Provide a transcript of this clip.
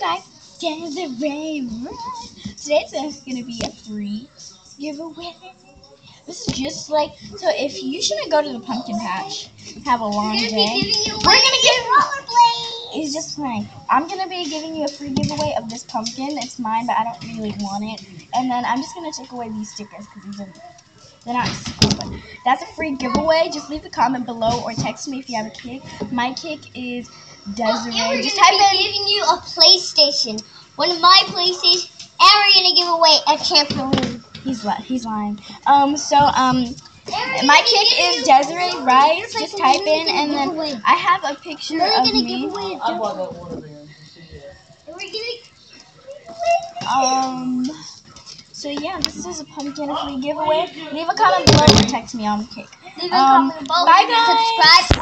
guys, Desarae. Today's going to be a free giveaway. This is just like so. If you shouldn't go to the pumpkin patch, have a long day. gonna be giving you We're gonna give. rollerblades. He's just playing. I'm gonna be giving you a free giveaway of this pumpkin. It's mine, but I don't really want it. And then I'm just gonna take away these stickers because these are they're not cool. But that's a free giveaway. Just leave a comment below or text me if you have a Kik. My Kik is Desarae. And we're just gonna type be in. giving you a PlayStation, one of my PlayStation, and we're gonna give away a trampoline. He's li- he's lying. Um. So um. And My Kik is Desarae Rice. Just We're type in, and then away. I have a picture We're of gonna me. give away a I bought trampoline. that one of them. And We're gonna. Um. So yeah, this is a pumpkin free giveaway. Leave a comment below or text me on Kik. Leave a Um, comment below. bye, guys. Subscribe or if you have a Kik, Subscribe.